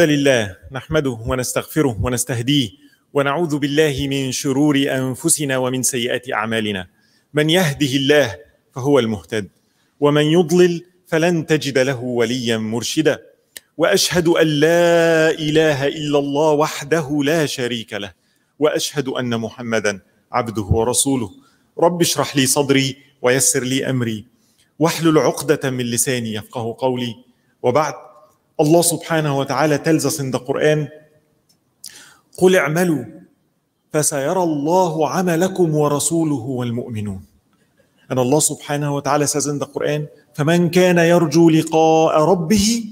لله نحمده ونستغفره ونستهديه ونعوذ بالله من شرور أنفسنا ومن سيئات أعمالنا. من يهده الله فهو المهتد ومن يضلل فلن تجد له وليا مرشدا. وأشهد أن لا إله إلا الله وحده لا شريك له وأشهد أن محمدا عبده ورسوله. رب اشرح لي صدري ويسر لي أمري واحلل عقدة من لساني يفقه قولي. وبعد الله سبحانه وتعالى تلزس عند القرآن قل اعملوا فسيرى الله عملكم ورسوله والمؤمنون. أن الله سبحانه وتعالى ساز عند القرآن فمن كان يرجو لقاء ربه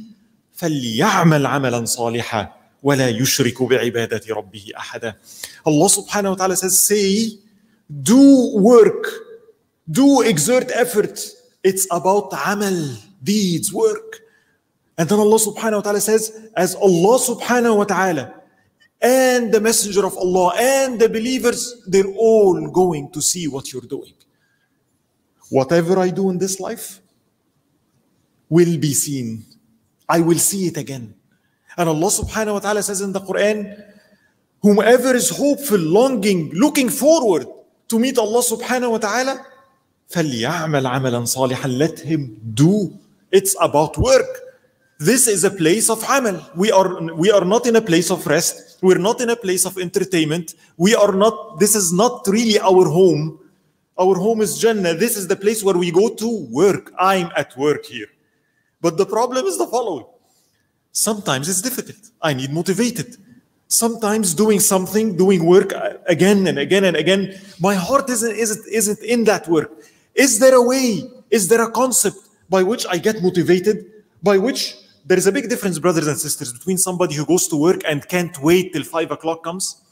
فليعمل عملا صالحا ولا يشرك بعبادة ربه أحدا. الله سبحانه وتعالى says say do work do exert effort. It's about عمل deeds work. And then Allah subhanahu wa ta'ala says, as Allah subhanahu wa ta'ala and the messenger of Allah and the believers, they're all going to see what you're doing. Whatever I do in this life will be seen. I will see it again. And Allah subhanahu wa ta'ala says in the Quran, whomever is hopeful, longing, looking forward to meet Allah subhanahu wa ta'ala, فَلْيَعْمَلْ عَمَلًا صَالِحًا Let him do. It's about work. This is a place of amal. We are, we are not in a place of rest. We're not in a place of entertainment. We are not, this is not really our home. Our home is Jannah. This is the place where we go to work. I'm at work here. But the problem is the following. Sometimes it's difficult. I need motivated. Sometimes doing something, doing work again and again and again, my heart isn't, isn't, isn't in that work. Is there a way? Is there a concept by which I get motivated? By which there is a big difference, brothers and sisters, between somebody who goes to work and can't wait till five o'clock comes.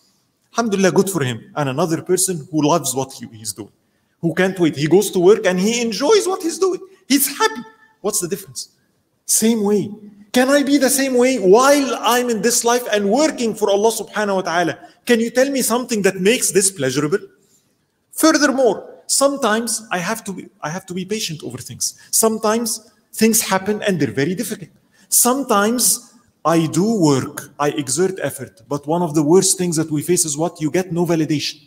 Alhamdulillah, good for him. And another person who loves what he, he's doing, who can't wait. He goes to work and he enjoys what he's doing. He's happy. What's the difference? Same way. Can I be the same way while I'm in this life and working for Allah subhanahu wa ta'ala? Can you tell me something that makes this pleasurable? Furthermore, sometimes I have to be, I have to be patient over things. Sometimes things happen and they're very difficult. Sometimes I do work, I exert effort, but one of the worst things that we face is what? You get no validation.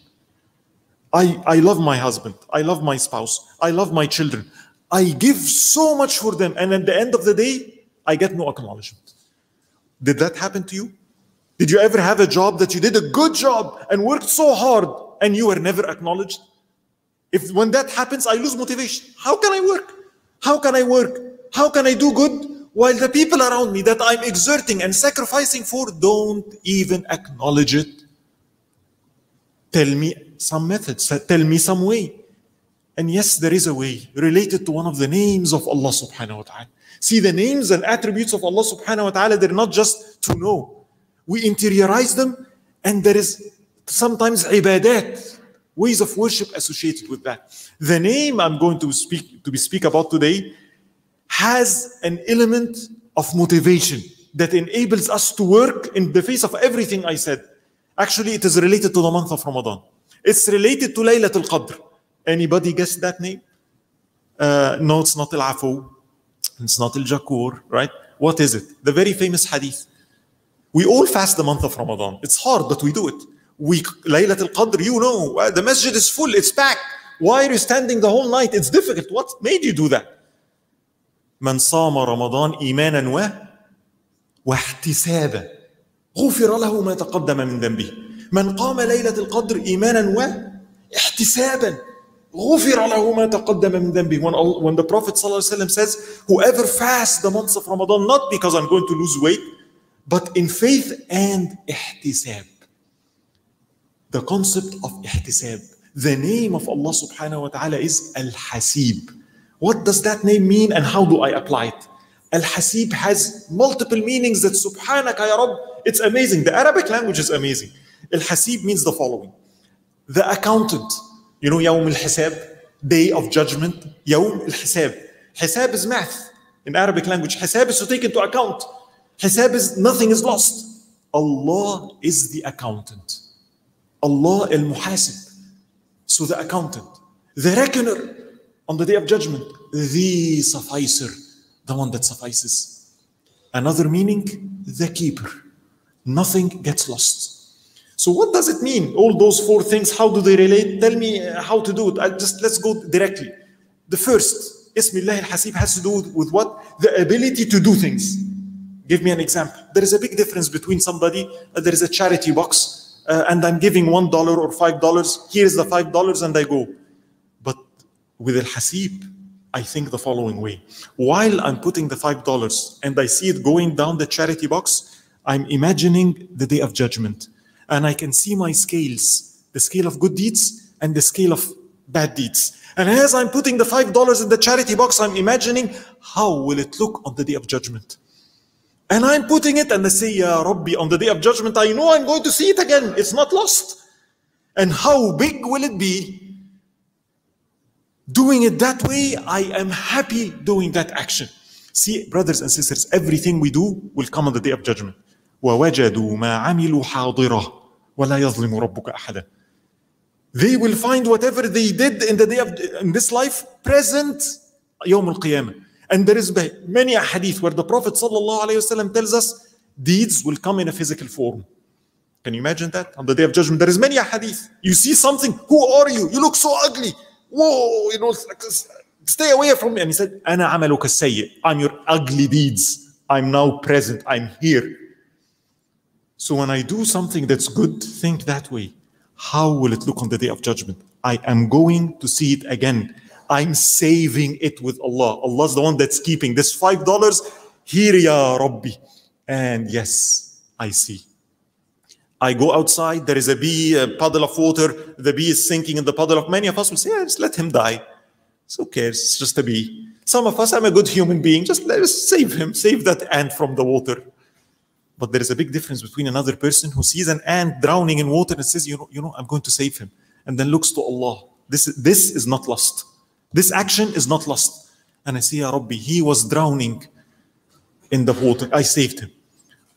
I, I love my husband, I love my spouse, I love my children. I give so much for them, and at the end of the day, I get no acknowledgement. Did that happen to you? Did you ever have a job that you did a good job and worked so hard and you were never acknowledged? If when that happens, I lose motivation. How can I work? How can I work? How can I do good? While the people around me that I'm exerting and sacrificing for don't even acknowledge it. Tell me some methods, tell me some way. And yes, there is a way related to one of the names of Allah subhanahu wa ta'ala. See, the names and attributes of Allah subhanahu wa ta'ala, they're not just to know. We interiorize them, and there is sometimes ibadat, ways of worship associated with that. The name I'm going to speak to be speak about today has an element of motivation that enables us to work in the face of everything I said. Actually, it is related to the month of Ramadan. It's related to Laylatul Qadr. Anybody guess that name? Uh, no, it's not Al Afu. It's not Al Shakur, right? What is it? The very famous hadith. We all fast the month of Ramadan. It's hard, but we do it. We Laylatul Qadr, you know, the masjid is full, it's packed. Why are you standing the whole night? It's difficult. What made you do that? من صام رمضان ايمانا و واحتسابا غفر له ما تقدم من ذنبه من قام ليله القدر ايمانا واحتسابا غفر له ما تقدم من ذنبه when, the prophet ﷺ says whoever fasts the months of ramadan not because i'm going to lose weight but in faith and ihtisab the concept of ihtisab the name of allah subhanahu wa ta'ala is al-hasib what does that name mean and how do I apply it? Al Hasib has multiple meanings that Subhanaka Ya Rabb, it's amazing. The Arabic language is amazing. Al Hasib means the following the accountant, you know, Yawm al Hisab, day of judgment, Yawm al Hisab. Is math in Arabic language. Hisab is to take into account. Hisab is nothing is lost. Allah is the accountant. Allah al Muhasib. So the accountant, the reckoner, on the day of judgment, the sufficer, the one that suffices. Another meaning, the keeper. Nothing gets lost. So what does it mean? All those four things, how do they relate? Tell me how to do it. I just let's go directly. The first, Ismillah al-Hasib has to do with what? The ability to do things. Give me an example. There is a big difference between somebody, uh, there is a charity box, uh, and I'm giving one dollar or five dollars. Here's the five dollars, and I go. With Al Hasib, I think the following way. While I'm putting the five dollars and I see it going down the charity box, I'm imagining the day of judgment. And I can see my scales, the scale of good deeds and the scale of bad deeds. And as I'm putting the five dollars in the charity box, I'm imagining how will it look on the day of judgment. And I'm putting it and I say, Ya Rabbi, on the day of judgment, I know I'm going to see it again. It's not lost. And how big will it be? Doing it that way, I am happy doing that action. See, brothers and sisters, everything we do will come on the day of judgment. وَوَجَدُوا مَا عَمِلُوا حَاضِرًا وَلَا يَظْلِمُ رَبُّكَ أَحَدًا They will find whatever they did in the day of in this life present يوم القيامة. And there is many hadith where the Prophet ﷺ tells us deeds will come in a physical form. Can you imagine that? On the day of judgment, there is many hadith. You see something, who are you? You look so ugly. Whoa, you know, stay away from me. And he said, amaluka sayyi. I'm your ugly deeds. I'm now present. I'm here. So when I do something that's good, think that way. How will it look on the day of judgment? I am going to see it again. I'm saving it with Allah. Allah's the one that's keeping this five dollars. Here, Ya Rabbi. And yes, I see. I go outside, there is a bee, a puddle of water, the bee is sinking in the puddle of many of us will say, just let him die. It's okay, it's just a bee. Some of us, I'm a good human being, just let us save him, save that ant from the water. But there is a big difference between another person who sees an ant drowning in water and says, you know, you know, I'm going to save him. And then looks to Allah. This, this is not lost. This action is not lost. And I say, Ya Rabbi, he was drowning in the water. I saved him.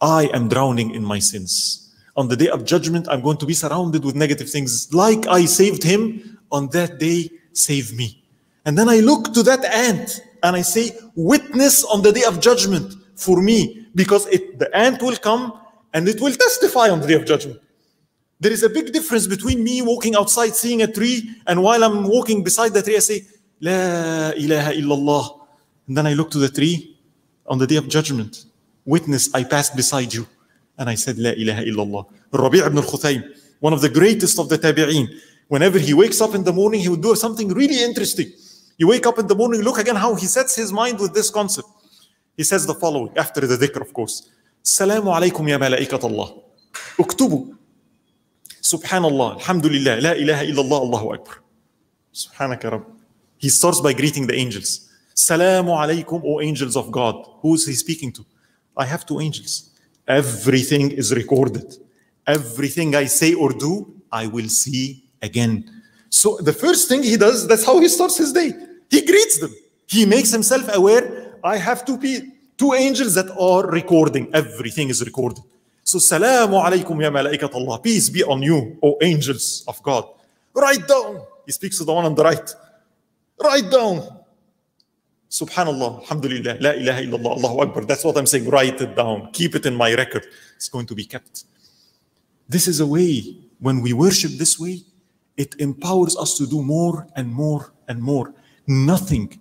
I am drowning in my sins. On the day of judgment, I'm going to be surrounded with negative things. Like I saved him, on that day, save me. And then I look to that ant and I say, witness on the day of judgment for me, because it, the ant will come and it will testify on the day of judgment. There is a big difference between me walking outside seeing a tree and while I'm walking beside the tree, I say, La ilaha illallah. And then I look to the tree on the day of judgment. Witness, I passed beside you. And I said, La ilaha illallah. Rabi' ibn al-Khuthaym, one of the greatest of the tabi'een, whenever he wakes up in the morning, he would do something really interesting. You wake up in the morning, look again how he sets his mind with this concept. He says the following, after the dhikr, of course. Salamu alaykum ya malaikat Allah. Uktubu. Subhanallah, alhamdulillah, la ilaha illallah, Allahu Akbar. Subhanaka Rabb. He starts by greeting the angels. Salamu alaykum, O angels of God. Who is he speaking to? I have two angels. Everything is recorded. Everything I say or do, I will see again. So the first thing he does, that's how he starts his day. He greets them. He makes himself aware. I have two, two angels that are recording. Everything is recorded. So salamu alaykum ya malaikat Allah. Peace be on you, O angels of God. Write down. He speaks to the one on the right. Write down. Subhanallah, Alhamdulillah, La ilaha illallah, Allahu Akbar. That's what I'm saying. Write it down. Keep it in my record. It's going to be kept. This is a way, when we worship this way, it empowers us to do more and more and more. Nothing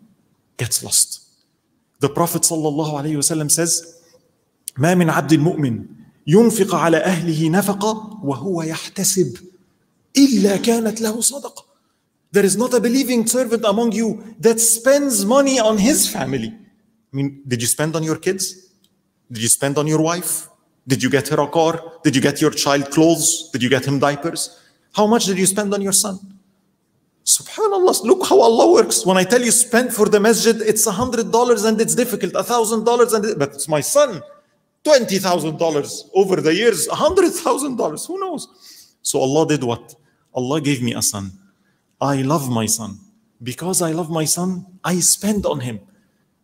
gets lost. The Prophet ﷺ says, ما من عبد المؤمن ينفق على أهله نفقة وهو يحتسب إلا كانت له صدقة there is not a believing servant among you that spends money on his family. I mean, did you spend on your kids? Did you spend on your wife? Did you get her a car? Did you get your child clothes? Did you get him diapers? How much did you spend on your son? Subhanallah, look how Allah works. When I tell you spend for the masjid, it's a hundred dollars and it's difficult, a thousand dollars and it, but it's my son, twenty thousand dollars over the years, a hundred thousand dollars. Who knows? So Allah did what? Allah gave me a son. I love my son. Because I love my son, I spend on him.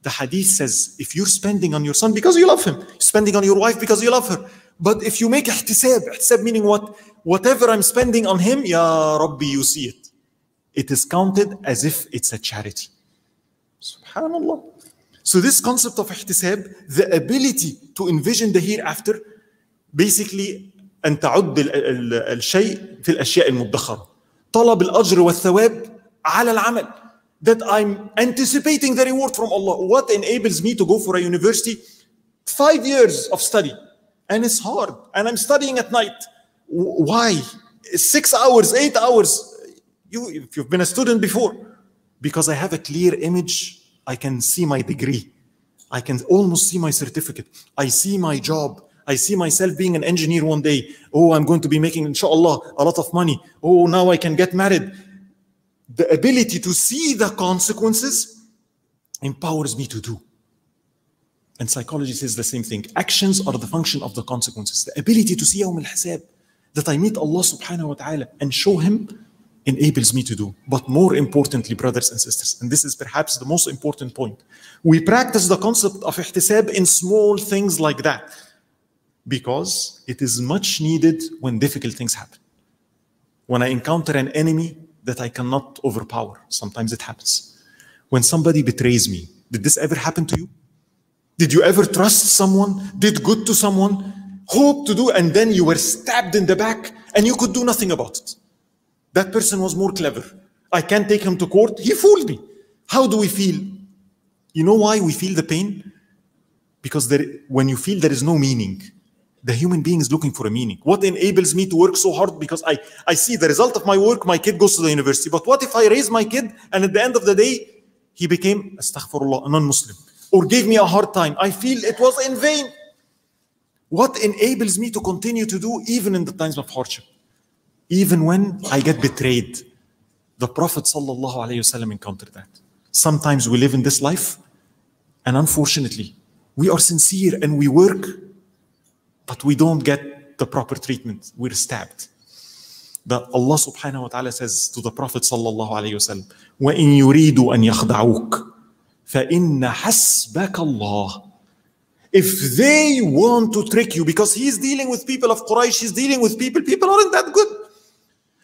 The hadith says, if you're spending on your son because you love him, spending on your wife because you love her. But if you make ihtisab, ihtisab meaning what? Whatever I'm spending on him, Ya Rabbi, you see it. It is counted as if it's a charity. Subhanallah. So this concept of ihtisab, the ability to envision the hereafter, basically أن تعد ال- ال- الشيء في الأشياء المدخرة. طلب الأجر والثواب على العمل. That I'm anticipating the reward from Allah. What enables me to go for a university? Five years of study. And it's hard. And I'm studying at night. W- Why? Six hours, eight hours. You, if you've been a student before, because I have a clear image, I can see my degree. I can almost see my certificate. I see my job. I see myself being an engineer one day. Oh, I'm going to be making, inshallah, a lot of money. Oh, now I can get married. The ability to see the consequences empowers me to do. And psychology says the same thing. Actions are the function of the consequences. The ability to see al-Hisab, that I meet Allah subhanahu wa ta'ala and show Him enables me to do. But more importantly, brothers and sisters, and this is perhaps the most important point, we practice the concept of ihtisab in small things like that because it is much needed when difficult things happen. When I encounter an enemy that I cannot overpower, sometimes it happens. When somebody betrays me, did this ever happen to you? Did you ever trust someone, did good to someone, hope to do, and then you were stabbed in the back and you could do nothing about it? That person was more clever. I can't take him to court. He fooled me. How do we feel? You know why we feel the pain? Because there, when you feel there is no meaning, the human being is looking for a meaning. What enables me to work so hard? Because I, I see the result of my work, my kid goes to the university. But what if I raise my kid and at the end of the day, he became, astaghfirullah, a non-Muslim or gave me a hard time? I feel it was in vain. What enables me to continue to do even in the times of hardship? Even when I get betrayed. The Prophet sallallahu alaihi wasallam encountered that. Sometimes we live in this life and unfortunately, we are sincere and we work but we don't get the proper treatment. We're stabbed. That Allah subhanahu wa ta'ala says to the Prophet sallallahu alayhi wa sallam, وَإِن يُرِيدُوا أَن يَخْدَعُوكَ فَإِنَّ حَسْبَكَ اللَّهِ If they want to trick you, because he's dealing with people of Quraysh, he's dealing with people, people aren't that good.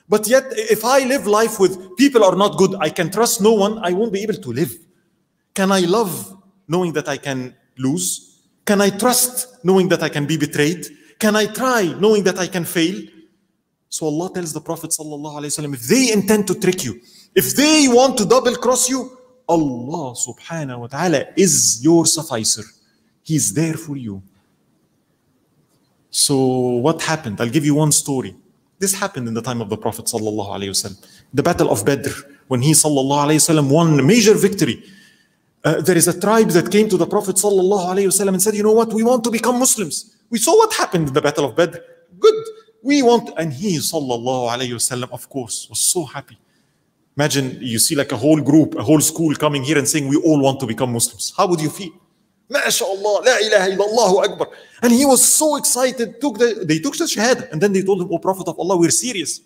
But yet, if I live life with people are not good, I can trust no one, I won't be able to live. Can I love knowing that I can lose? Can I trust knowing that I can be betrayed? Can I try knowing that I can fail? So Allah tells the Prophet if they intend to trick you, if they want to double cross you, Allah subhanahu wa ta'ala is your sufficer. He's there for you. So what happened? I'll give you one story. This happened in the time of the Prophet sallallahu alaihi wasallam. The Battle of Badr, when he sallallahu alaihi wasallam won a major victory. Uh, there is a tribe that came to the Prophet wasallam and said, "You know what? We want to become Muslims. We saw what happened in the Battle of Badr. Good. We want." And he wasallam, of course, was so happy. Imagine you see like a whole group, a whole school coming here and saying, "We all want to become Muslims." How would you feel? MashaAllah, la ilaha illallah akbar. And he was so excited. Took the, they took the shahada and then they told him, "O Prophet of Allah, we're serious.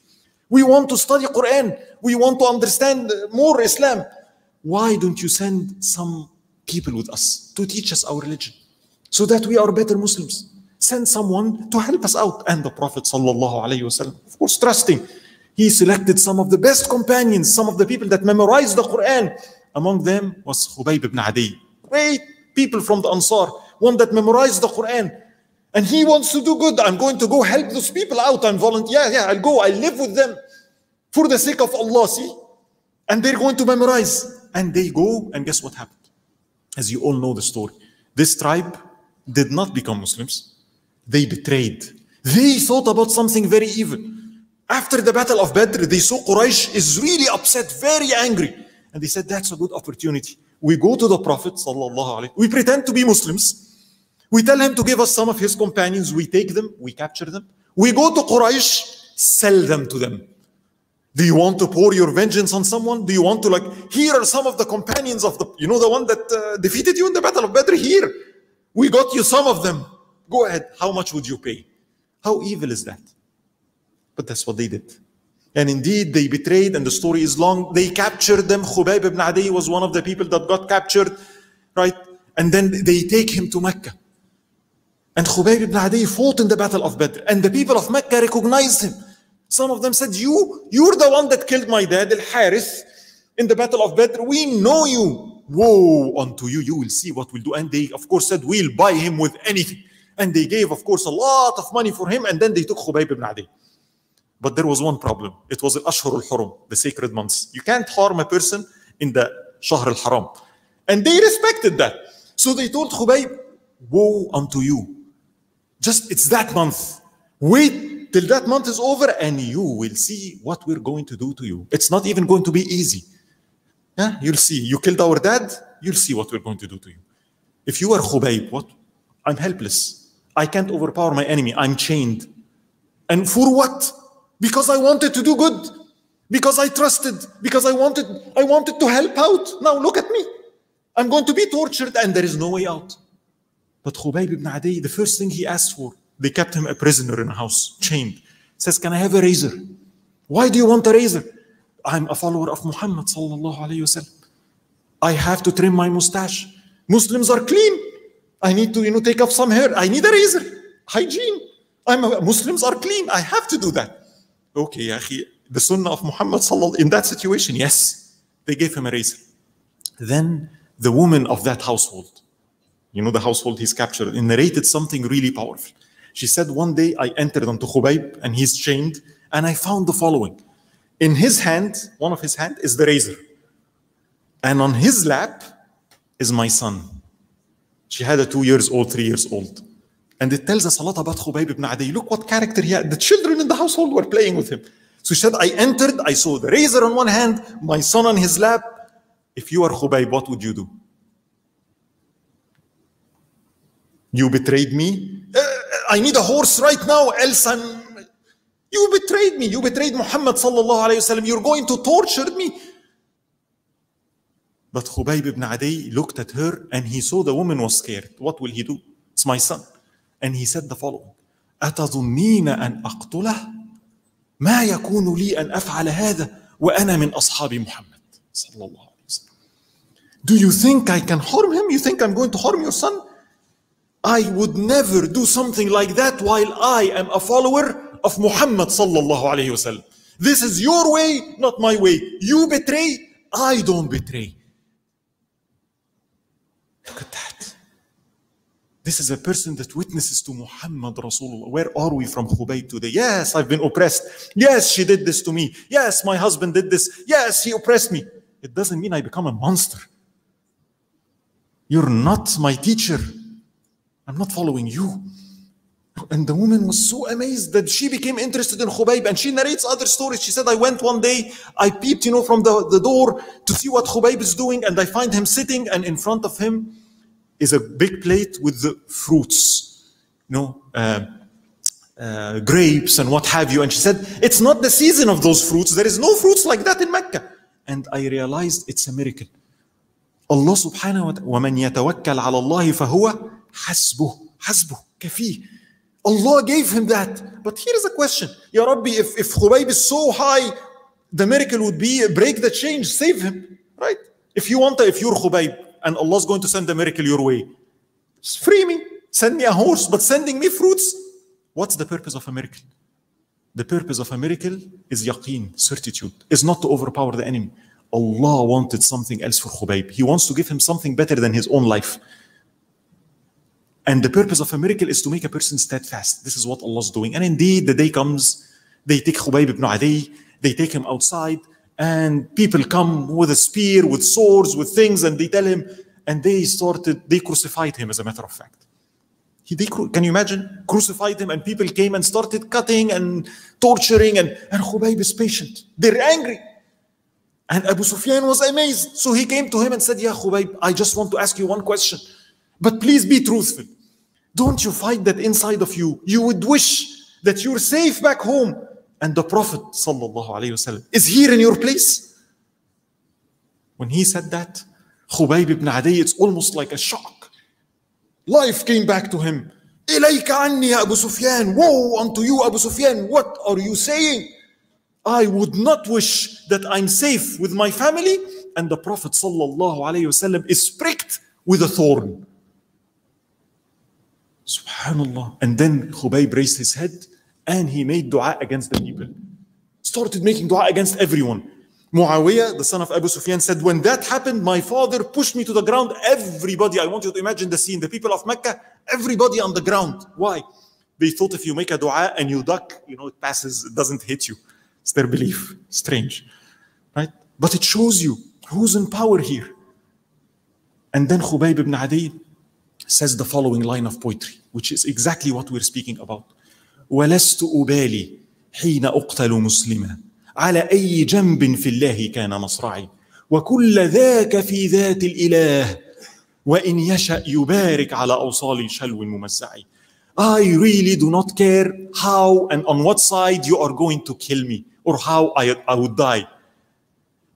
We want to study Quran. We want to understand more Islam." Why don't you send some people with us to teach us our religion so that we are better Muslims? Send someone to help us out. And the Prophet, wasallam, of course, trusting, he selected some of the best companions, some of the people that memorized the Quran. Among them was Khubayb ibn Adi. Great people from the Ansar, one that memorized the Quran. And he wants to do good. I'm going to go help those people out. I'm volunteer. Yeah, yeah, I'll go. I'll live with them for the sake of Allah. See? And they're going to memorize. And they go, and guess what happened? As you all know the story, this tribe did not become Muslims. They betrayed. They thought about something very evil. After the battle of Badr, they saw Quraysh is really upset, very angry. And they said, that's a good opportunity. We go to the Prophet, alaihi we pretend to be Muslims. We tell him to give us some of his companions. We take them, we capture them. We go to Quraysh, sell them to them. Do you want to pour your vengeance on someone? Do you want to like, here are some of the companions of the, you know, the one that uh, defeated you in the battle of Badr? Here, we got you some of them. Go ahead. How much would you pay? How evil is that? But that's what they did. And indeed, they betrayed, and the story is long. They captured them. Khubayb ibn Adi was one of the people that got captured, right? And then they take him to Mecca. And Khubayb ibn Adi fought in the battle of Badr. And the people of Mecca recognized him. Some of them said, You, you're the one that killed my dad, Al Harith, in the battle of Badr. We know you. woe unto you, you will see what we'll do. And they, of course, said, we'll buy him with anything. And they gave, of course, a lot of money for him. And then they took Khubayb ibn Adi. But there was one problem. It was al-Ashhur al-Hurum, the sacred months. You can't harm a person in the Shahr al-Haram. And they respected that. So they told Khubayb, woe unto you. Just, it's that month. Wait till that month is over and you will see what we're going to do to you. It's not even going to be easy. Yeah, you'll see. You killed our dad, you'll see what we're going to do to you. If you are Khubayb, what? I'm helpless. I can't overpower my enemy. I'm chained. And for what? Because I wanted to do good. Because I trusted. Because I wanted I wanted to help out. Now look at me. I'm going to be tortured and there is no way out. But Khubayb ibn Adi, the first thing he asked for, they kept him a prisoner in a house, chained. Says, Can I have a razor? Why do you want a razor? I'm a follower of Muhammad. I have to trim my mustache. Muslims are clean. I need to, you know, take off some hair. I need a razor. Hygiene. I'm a, Muslims are clean. I have to do that. Okay, akhi, the sunnah of Muhammad in that situation, yes, they gave him a razor. Then the woman of that household, you know, the household he's captured, narrated something really powerful. She said, One day I entered onto Khubayb and he's chained, and I found the following. In his hand, one of his hand is the razor. And on his lap is my son. She had a two years old, three years old. And it tells us a lot about Khubayb ibn Adi. Look what character he had. The children in the household were playing with him. So she said, I entered, I saw the razor on one hand, my son on his lap. If you are Khubayb, what would you do? You betrayed me. Uh, I need a horse right now, else I'm. You betrayed me. You betrayed Muhammad sallallahu alayhi wasallam. You're going to torture me. But Khubayb ibn Adi looked at her and he saw the woman was scared. What will he do? It's my son. And he said the following أتظنين أن أقتله ما يكون لي أن أفعل هذا وأنا من أصحاب محمد صلى الله عليه وسلم Do you think I can harm him? You think I'm going to harm your son? I would never do something like that while I am a follower of Muhammad sallallahu alayhi wasallam. This is your way, not my way. You betray, I don't betray. Look at that. This is a person that witnesses to Muhammad Rasulullah. Where are we from Khubayb today? Yes, I've been oppressed. Yes, she did this to me. Yes, my husband did this. Yes, he oppressed me. It doesn't mean I become a monster. You're not my teacher. I'm not following you. And the woman was so amazed that she became interested in Khubayb and she narrates other stories. She said, I went one day, I peeped, you know, from the, the door to see what Khubayb is doing, and I find him sitting, and in front of him is a big plate with the fruits, you know, uh, uh, grapes and what have you. And she said, It's not the season of those fruits. There is no fruits like that in Mecca. And I realized it's a miracle. Allah subhanahu wa ta'ala, وَمَنْ يَتَوَكَّلْ عَلَى اللَّهِ فَهُوَ حَسْبُهُ حَسْبُهُ كَفِيهِ Allah gave him that. But here is a question. Ya Rabbi, if, if Khubayb is so high, the miracle would be break the chain, save him. Right? If you want, if you're Khubayb and Allah's going to send a miracle your way, free me. Send me a horse, but sending me fruits. What's the purpose of a miracle? The purpose of a miracle is yaqeen, certitude, is not to overpower the enemy. Allah wanted something else for Khubayb. He wants to give him something better than his own life. And the purpose of a miracle is to make a person steadfast. This is what Allah is doing. And indeed, the day comes, they take Khubayb ibn Adi, they take him outside, and people come with a spear, with swords, with things, and they tell him, and they started, they crucified him, as a matter of fact. He, they, can you imagine? Crucified him, and people came and started cutting and torturing, and, and Khubayb is patient. They're angry. And Abu Sufyan was amazed. So he came to him and said, Ya Khubayb, I just want to ask you one question. But please be truthful. Don't you find that inside of you, you would wish that you're safe back home and the Prophet وسلم, is here in your place? When he said that, Khubayb ibn Adi, it's almost like a shock. Life came back to him. إليك عني يا أبو سفيان Woe unto you Abu Sufyan What are you saying? I would not wish that I'm safe with my family and the Prophet sallallahu alayhi wasallam is pricked with a thorn. Subhanallah. And then Khubayb raised his head and he made dua against the people. Started making dua against everyone. Muawiyah, the son of Abu Sufyan, said, When that happened, my father pushed me to the ground. Everybody, I want you to imagine the scene. The people of Mecca, everybody on the ground. Why? They thought if you make a dua and you duck, you know, it passes, it doesn't hit you. It's their belief. Strange. Right? But it shows you who's in power here. And then Khubayb ibn Adi says the following line of poetry, which is exactly what we're speaking about. ولست أبالي حين أقتل مسلما على أي جنب في الله كان مصرعي وكل ذاك في ذات الإله وإن يشأ يبارك على أوصال شلو ممزع I really do not care how and on what side you are going to kill me or how I, I would die.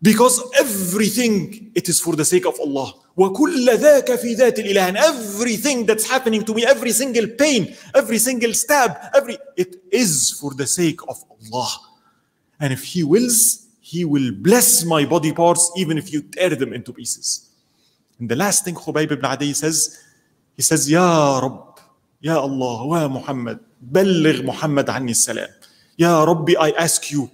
Because everything, it is for the sake of Allah. وكل ذاك في ذات الإله and everything that's happening to me, every single pain, every single stab, every it is for the sake of Allah. And if He wills, He will bless my body parts even if you tear them into pieces. And the last thing Khubayb ibn Adi says, he says, Ya Rabb, Ya Allah, wa Muhammad, بلغ Muhammad عني السلام. Ya Rabbi, I ask you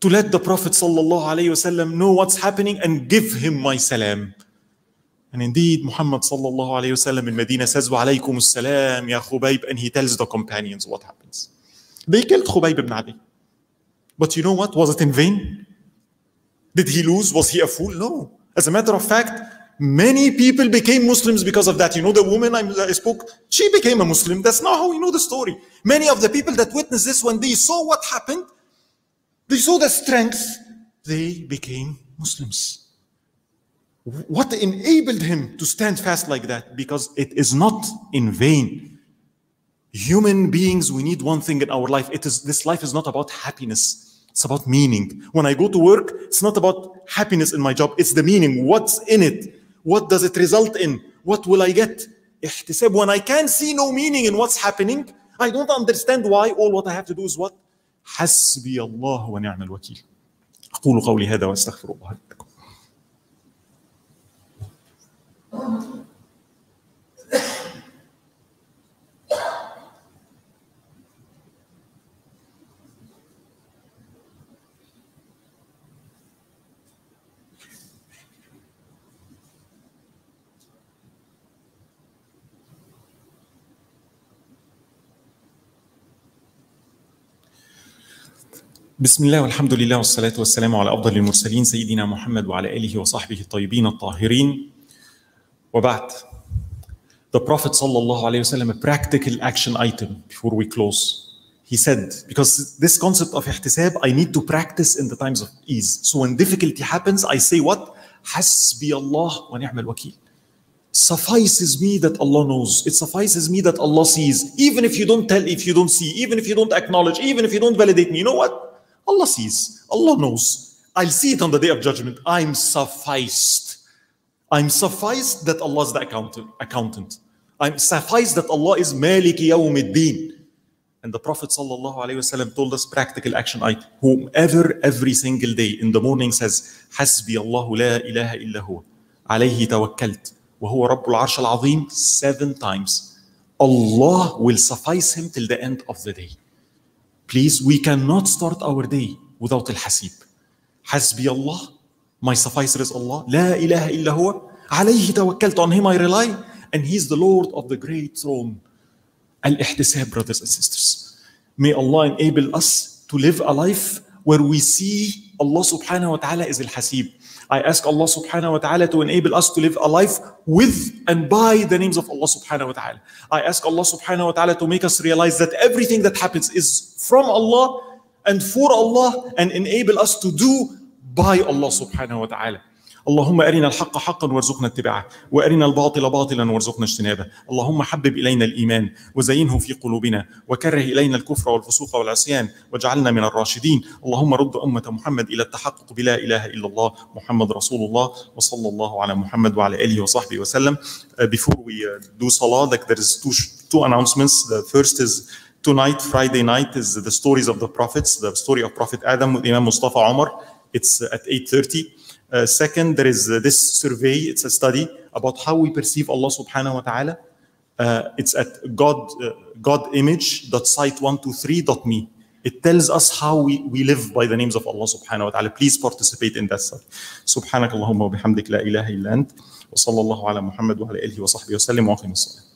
to let the Prophet wasallam know what's happening and give him my salam. And indeed, Muhammad alayhi in Medina says, Wa alaykum salam ya Khubayb, and he tells the companions what happens. They killed Khubayb ibn Adi. But you know what? Was it in vain? Did he lose? Was he a fool? No. As a matter of fact, many people became Muslims because of that. You know, the woman I spoke, she became a Muslim. That's not how we know the story. Many of the people that witnessed this, when they saw what happened, they saw the strength, they became Muslims. What enabled him to stand fast like that? Because it is not in vain. Human beings, we need one thing in our life. It is this life is not about happiness, it's about meaning. When I go to work, it's not about happiness in my job, it's the meaning. What's in it? What does it result in? What will I get? When I can see no meaning in what's happening, I don't understand why all what I have to do is what? حسبي الله ونعم الوكيل. أقول قولي هذا وأستغفر الله لكم. بسم الله والحمد لله والصلاة والسلام على أفضل المرسلين سيدنا محمد وعلى آله وصحبه الطيبين الطاهرين وبعد The Prophet صلى الله عليه وسلم a practical action item before we close He said because this concept of ihtisab I need to practice in the times of ease so when difficulty happens I say what حسبي الله ونعم الوكيل suffices me that Allah knows. It suffices me that Allah sees. Even if you don't tell, if you don't see, even if you don't acknowledge, even if you don't validate me, you know what? Allah sees, Allah knows. I'll see it on the day of judgment. I'm sufficed. I'm sufficed that Allah is the accountant. accountant. I'm sufficed that Allah is Maliki Yawmiddin. And the Prophet ﷺ told us practical action item. Whomever every single day in the morning says, Hasbi Allahu la ilaha illa huwa, alayhi tawakkalt, wa huwa rabbul arsh al-azim, seven times. Allah will suffice him till the end of the day. Please, we cannot start our day without Al-Hasib. Hasbi Allah, my sufficer is Allah. La ilaha illa huwa. Alayhi tawakkalt, on him I rely. And he's the Lord of the great throne. Al-Ihtisab, brothers and sisters. May Allah enable us to live a life where we see Allah subhanahu wa ta'ala is Al-Hasib. I ask Allah subhanahu wa ta'ala to enable us to live a life with and by the names of Allah subhanahu wa ta'ala. I ask Allah subhanahu wa ta'ala to make us realize that everything that happens is from Allah and for Allah and enable us to do by Allah subhanahu wa ta'ala. اللهم أرنا الحق حقا وارزقنا اتباعه وأرنا الباطل باطلا وارزقنا اجتنابه اللهم حبب إلينا الإيمان وزينه في قلوبنا وكره إلينا الكفر والفسوق والعصيان واجعلنا من الراشدين اللهم رد أمة محمد إلى التحقق بلا إله إلا الله محمد رسول الله وصلى الله على محمد وعلى آله وصحبه وسلم uh, Before we uh, do salah, like there is two, two announcements. The first is tonight, Friday night, is the stories of the prophets, the story of Prophet Adam with Imam Mustafa Omar. It's at 8.30. Uh, second, there is uh, this survey. It's a study about how we perceive Allah subhanahu wa ta'ala. Uh, it's at God, uh, godimage.site123.me. It tells us how we, we live by the names of Allah subhanahu wa ta'ala. Please participate in that study. سبحانك اللهم وبحمدك لا إله إلا أنت وصلى الله على محمد وعلى آله وصحبه وسلم وأقم الصلاة.